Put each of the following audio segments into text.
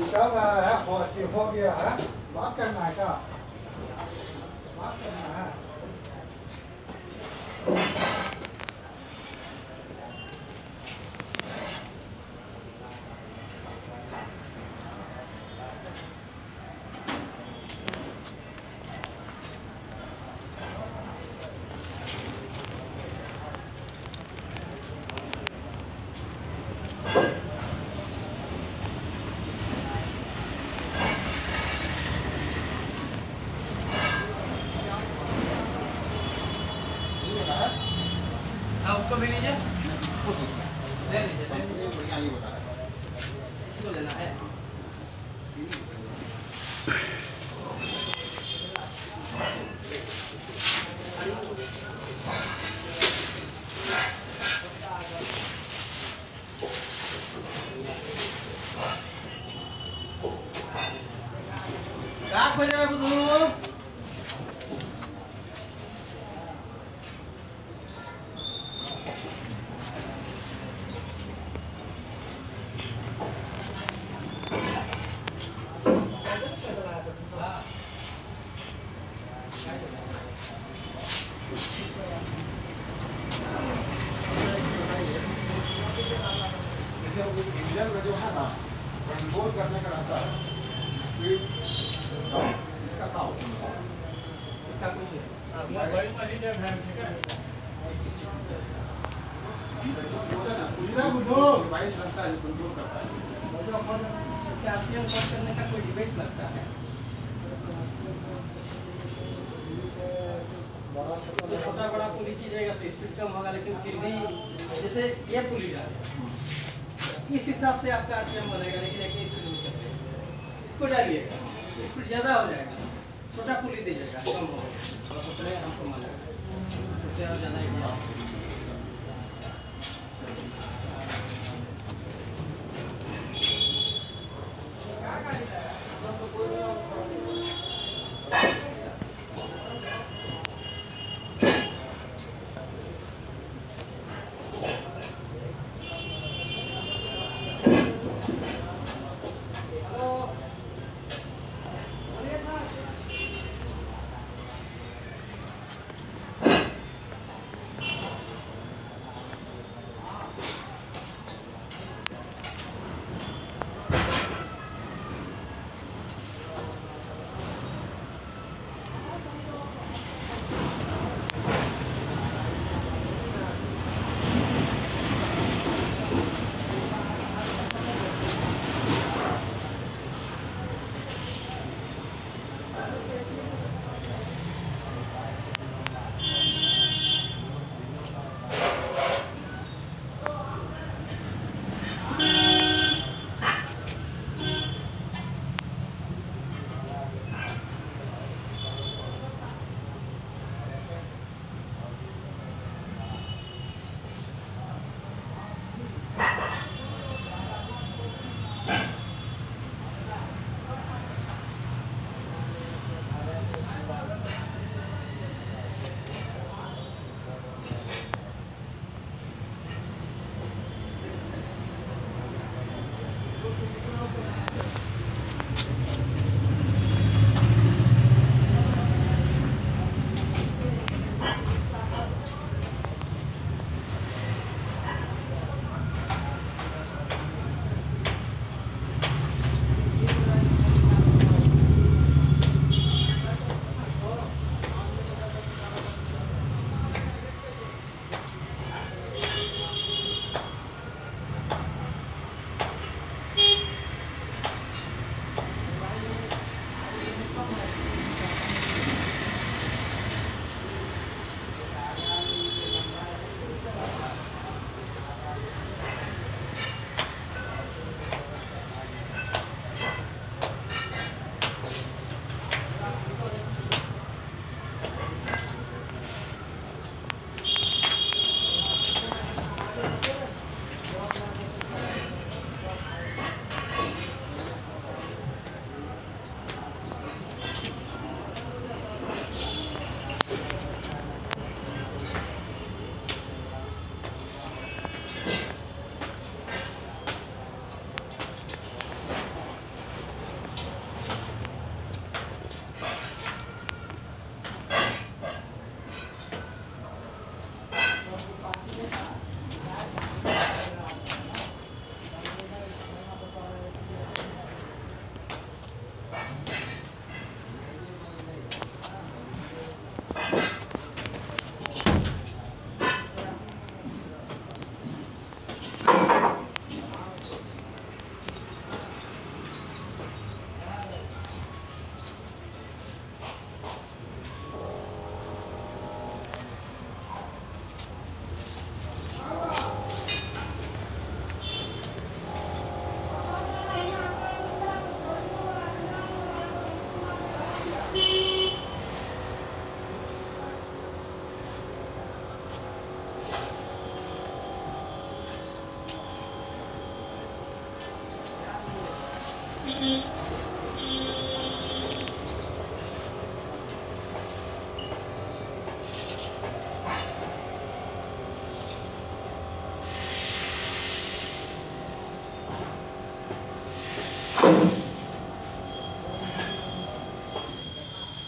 निकल रहा है पॉजिटिव हो गया है बात करना है क्या बात करना है हाँ उसको भी लीजिए। ले लीजिए जैसे वो डिवीज़न में जो है ना कंट्रोल करने का रहता है। इसका होता है? इसका कुछ है ना डिवाइस रहता है कंट्रोल करता है। इसके आरपीएम कम करने का कोई डिवाइस लगता है। तो छोटा बड़ा पुली कीजिएगा तो स्पीड कम होगा लेकिन फिर भी जैसे ये पुली जा है। इस हिसाब से आपका आरपीएम बनेगा, लेकिन एक स्पीड में चलते इसको डालिएगा स्पीड ज़्यादा हो जाएगा। छोटा पुली दीजिएगा कम होगा। उतने हमको मन उससे और ज़्यादा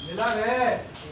मिला रे